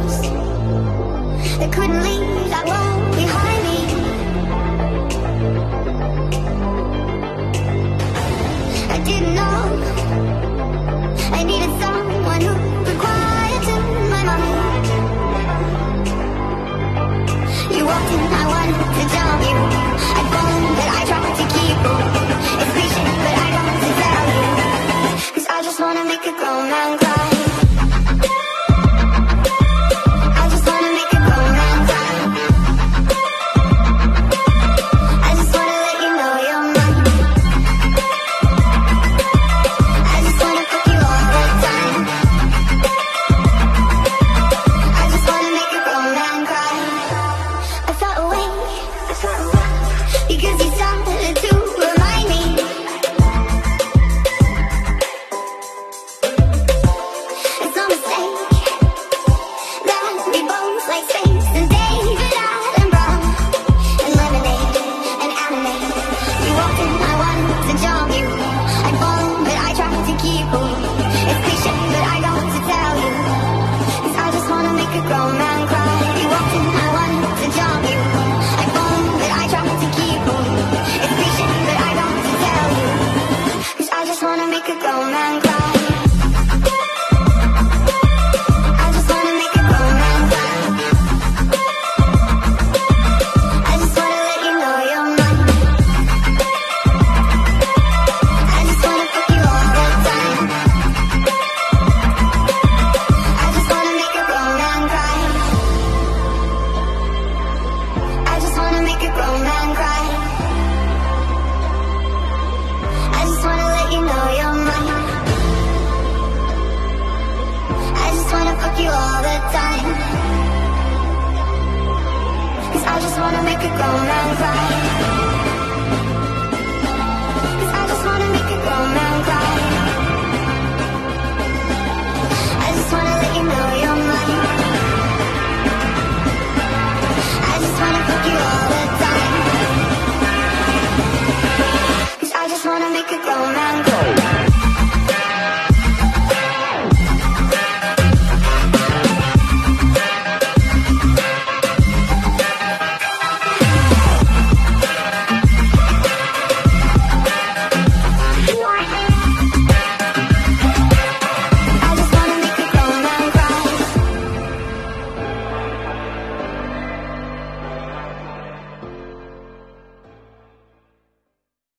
place couldn't leave that wall behind me. I didn't know. Cause I just wanna make a grown man cry.